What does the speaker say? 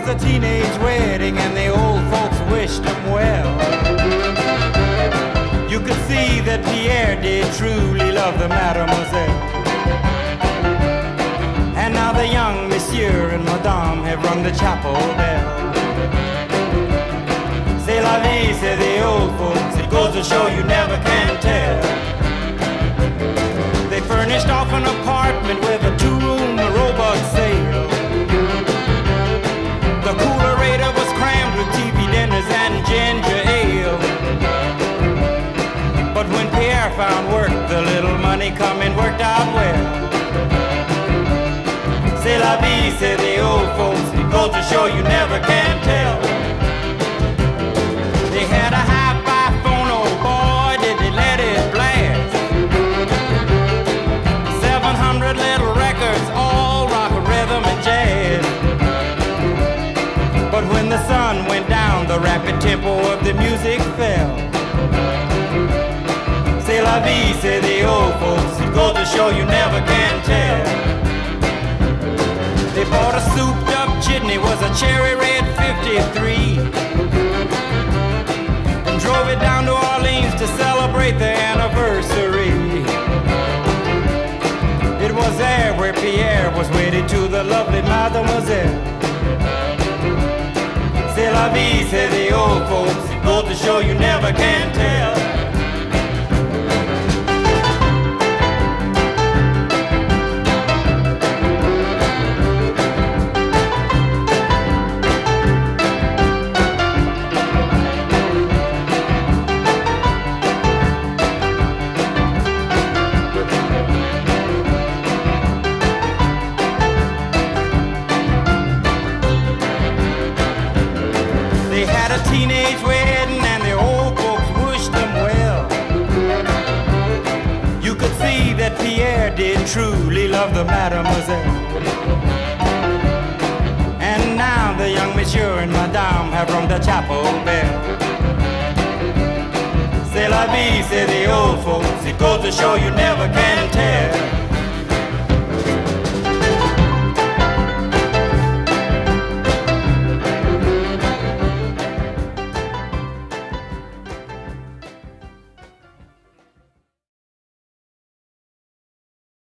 was a teenage wedding and the old folks wished him well. You could see that Pierre did truly love the mademoiselle. And now the young monsieur and madame have rung the chapel bell. C'est la vie, say the old folks. It goes to show you never can money coming worked out well. C'est la vie, say the old folks. Goes to show you never can tell. They had a hi-fi phone, oh boy, did they let it blast. 700 little records, all rock, rhythm, and jazz. But when the sun went down, the rapid tempo of the music fell. C'est la vie, say the old show you never can tell. They bought a souped up jitney, was a cherry red 53. And drove it down to Orleans to celebrate the anniversary. It was there where Pierre was wedded to the lovely mademoiselle. C'est la vie, say the old folks. Goes to had a teenage wedding and the old folks wished them well. You could see that Pierre did truly love the mademoiselle. And now the young monsieur and madame have rung the chapel bell. C'est la vie, say the old folks. It goes to show you never can tell.